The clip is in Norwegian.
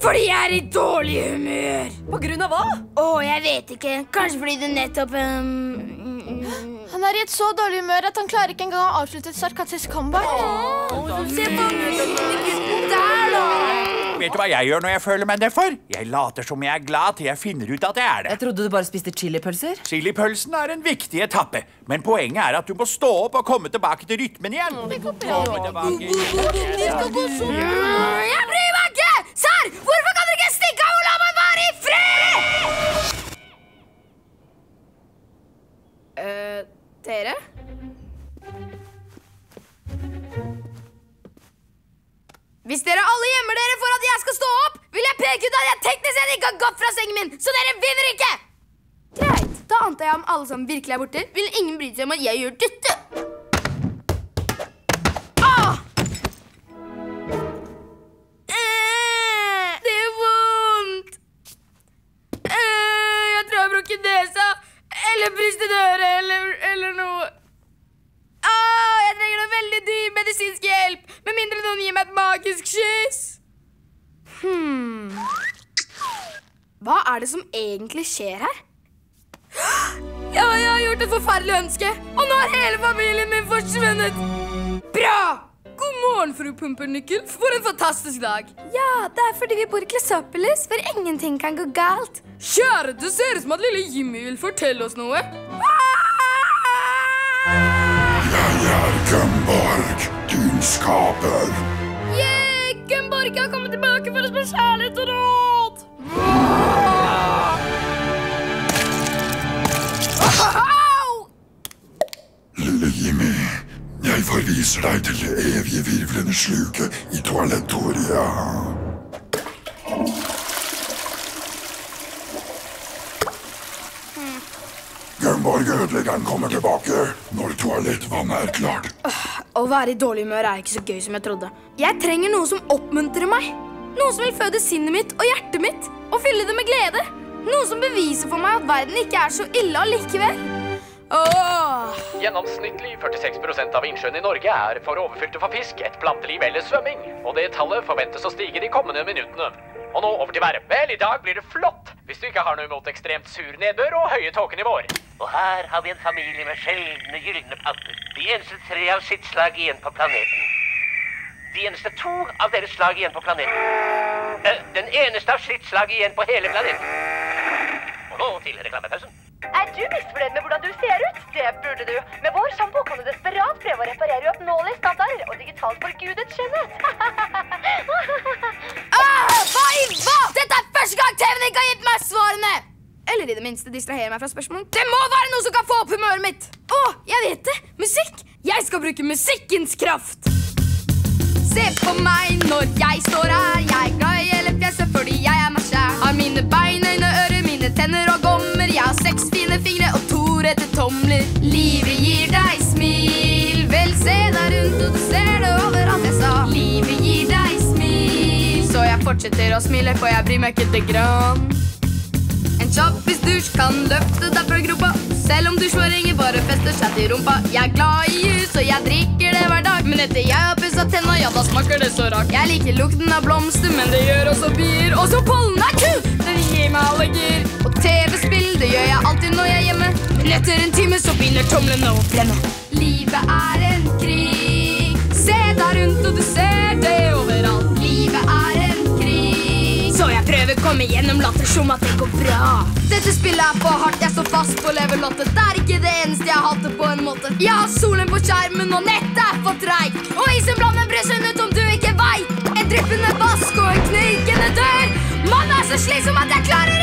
Fordi jeg er i dårlig humør. På grunn av hva? Å, jeg vet ikke. Kanskje fordi det nettopp um, Han er i et så dårlig humør at han klarer ikke engang å avslutte et sarkastisk comeback. Se på gutten der, da. Vet du hva jeg gjør når jeg føler meg nedfor? Jeg later som jeg er glad til jeg finner ut at jeg er det. Jeg trodde du bare spiste chilipølser. Chilipølsen er en viktig etappe, men poenget er at du må stå opp og komme tilbake til rytmen igjen. Komme tilbake. Jeg bryr Serr, hvorfor kan dere ikke stikke av og la meg være i fred? Eh, dere? Hvis dere alle gjemmer dere for at jeg skal stå opp, vil jeg peke ut at jeg teknisk sett ikke har gått fra sengen min, så dere vinner ikke! Greit. Da antar jeg om alle som virkelig er borte, vil ingen bry seg om at jeg gjør dette. Hva er det som egentlig skjer her? Ja, jeg har gjort et forferdelig ønske, og nå har hele familien min forsvunnet. Bra! God morgen, fru Pumpernickel. For en fantastisk dag. Ja, det er fordi vi bor i Klesopolis, hvor ingenting kan gå galt. Kjære, det ser ut som at lille Jimmy vil fortelle oss noe. Jeg er Gumborg, din skaper. Yeah, Gumborg har kommet tilbake for å spørre kjærlighet og råd. Jeg deg til det evige virvlende sluket i toalettoria. Gunborg ødeleggeren kommer tilbake når toalettvannet er klart. Å være i dårlig humør er ikke så gøy som jeg trodde. Jeg trenger noe som oppmuntrer meg. Noe som vil føde sinnet mitt og hjertet mitt og fylle det med glede. Noe som beviser for meg at verden ikke er så ille allikevel. Åh. Gjennomsnittlig 46% av innsjøene i Norge er for overfylte for fisk, et planteliv eller svømming. Og det tallet forventes å stige de kommende minuttene. Og nå over til været. Vel, i dag blir det flott hvis du ikke har noe imot ekstremt sur nedbør og høye tåkenivåer. Og her har vi en familie med sjeldne gylne padder. De eneste tre av sitt slag igjen på planeten. De eneste to av deres slag igjen på planeten. Eh, den eneste av sitt slag igjen på hele planeten. Og nå til reklamepausen. Er du misfornøyd med hvordan du ser ut? Det burde du. Med vår sjampo kan du desperat prøve å reparere uoppnåelige standarder og digitalt forgudet skjønnhet. Ah, hva i hva? Dette er første gang TV-en ikke har gitt meg svarene! Eller i det minste distraherer meg fra spørsmålet. Det må være noe som kan få opp humøret mitt! Å, jeg vet det! Musikk! Jeg skal bruke musikkens kraft! Se på meg når jeg fortsetter å smile, for jeg bryr meg ikke det grann. En kjappis-dusj kan løfte deg fra gropa. Selv om dusjåringer bare fester seg til rumpa. Jeg er glad i jus, og jeg drikker det hver dag. Men etter jeg har pussa tenna, ja, da smaker det så rart. Jeg liker lukten av blomster, men det gjør også bier. Og så pollen er ku! Den gir meg allergier. Og TV-spill, det gjør jeg alltid når jeg er hjemme. Men etter en time så begynner tomlene å flemme. Livet er en krig. Så jeg prøver å komme gjennom latter som at det går bra. Dette spillet er for hardt, jeg står fast på level 8. Det er ikke det eneste jeg hater på en måte. Jeg har solen på skjermen, og nettet er for treigt. Og isen blander brøsjen ut om du ikke veit. En dryppende vask og en knirkende dør. Man er så slitsom at jeg klarer